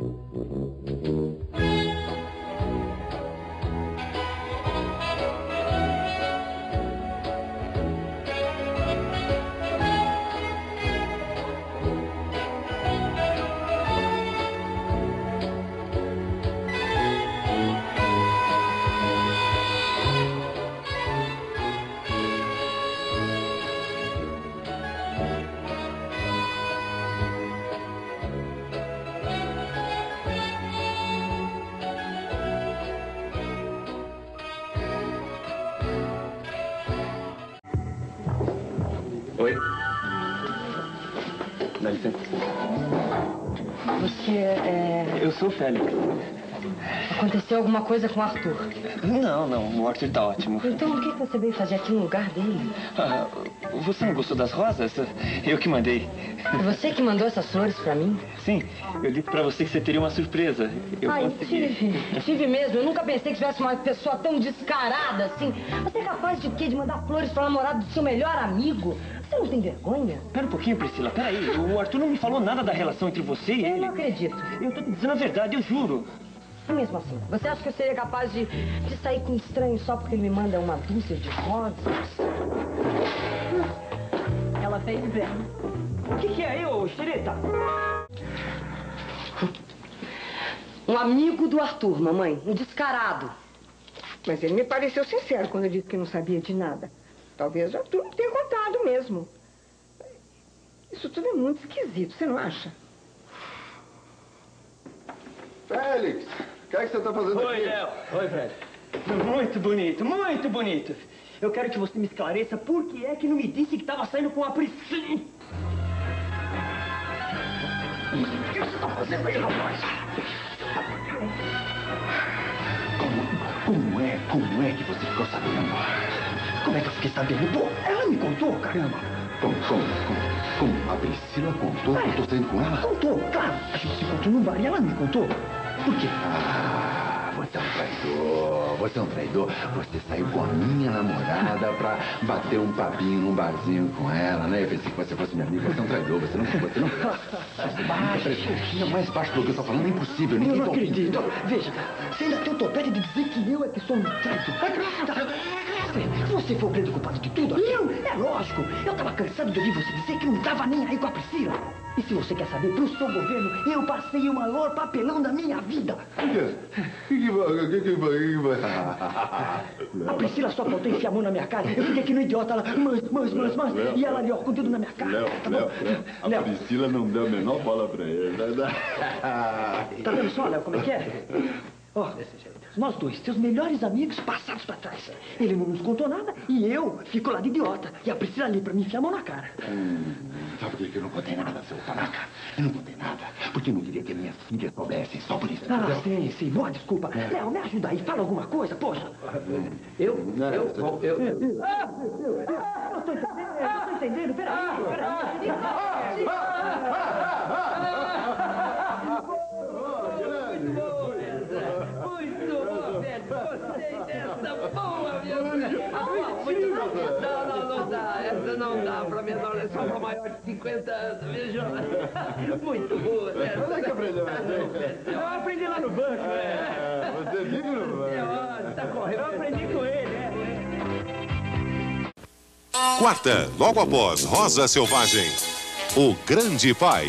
Mm-hmm. Oi. Dá licença. Você é. Eu sou o Félix. Aconteceu alguma coisa com o Arthur. Não, não. O Arthur tá ótimo. Então o que você veio fazer aqui no lugar dele? Ah, você não gostou das rosas? Eu que mandei. É você que mandou essas flores pra mim? Sim, eu disse pra você que você teria uma surpresa. Eu Ai, consegui. tive. Tive mesmo. Eu nunca pensei que tivesse uma pessoa tão descarada assim. Você é capaz de quê? De mandar flores pro namorado do seu melhor amigo? Você não tem vergonha? Pera um pouquinho, Priscila. Pera aí. O Arthur não me falou nada da relação entre você e Eu ele. não acredito. Eu tô te dizendo a verdade, eu juro. Mesmo assim, você acha que eu seria capaz de, de sair com um estranho só porque ele me manda uma dúzia de rosas? Ela fez bem. O que, que é eu, xereta? Um amigo do Arthur, mamãe. Um descarado. Mas ele me pareceu sincero quando disse que não sabia de nada. Talvez o Arthur não tenha contado mesmo. Isso tudo é muito esquisito, você não acha? Félix, o que é que você está fazendo Oi, aqui? Léo. Oi, Fred. Muito bonito, muito bonito. Eu quero que você me esclareça por que é que não me disse que estava saindo com a Priscila. O que você está fazendo aí, rapaz? Como é, como é que você ficou sabendo? Como é que eu fiquei sabendo? Pô, ela me contou, caramba. Como, como, como? Como? A Priscila contou que eu tô saindo com ela? Contou, claro. A gente se encontrou no bar e ela me contou. Por quê? Ah, você é um traidor, você é um traidor. Você saiu com a minha namorada pra bater um papinho num barzinho com ela, né? Eu pensei que você fosse minha amiga. Você é um traidor, você não... Você não... Baixo. Não, mais baixo do que eu tô falando, é impossível. Eu Ninguém não tá acredito. Veja, você ainda tem o topete de dizer que eu é que sou um traidor. É claro. Você for o grande culpado de tudo, eu? É lógico. Eu tava cansado de ouvir você dizer que não tava nem aí com a Priscila. E se você quer saber, pro seu governo, eu passei o maior papelão da minha vida. A Priscila só faltou enfiar a mão na minha cara. Eu fiquei aqui no idiota, ela, mas, mas, mas, mas. E ela ali, ó, com o dedo na minha cara. Léo, Tá Léo, bom? Léo, a Léo, Priscila não deu a menor bola pra ele. né? tá vendo só, Léo, como é que é? Ó, nós dois, seus melhores amigos, passados pra trás. Ele não nos contou nada e eu fico lá de idiota. E a Priscila ali pra me enfiar a mão na cara. Hum, Sabe por que eu não contei nada, seu panaca? Eu não contei nada, porque eu não queria que minhas filhas soubessem, só por isso, Ah, entendeu? sim, sim. Boa desculpa. Léo, me ajuda aí. Fala alguma coisa, poxa. Eu? Eu? Eu? Eu? Eu Ah, não tô entendendo. Eu não tô entendendo. Peraí, peraí. Muito Gostei dessa boa, meu. Ah, muito bom. Não, não, não dá. Essa não dá pra menor, é só pra maior de 50 anos, viu, Muito boa. Onde é que aprendeu essa? Eu aprendi lá no banco. É, você vive no... É, ó, tá correndo. Eu aprendi com ele, é. Quarta, logo após Rosa Selvagem. O Grande Pai.